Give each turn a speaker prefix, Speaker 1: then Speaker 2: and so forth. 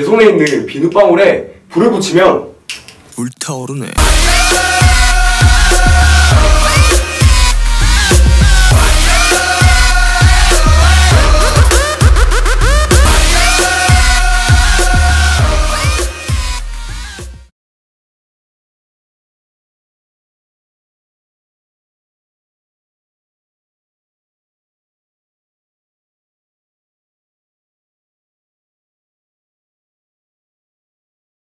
Speaker 1: 제 손에 있는 비눗방울에 불을 붙이면
Speaker 2: 불타오르네.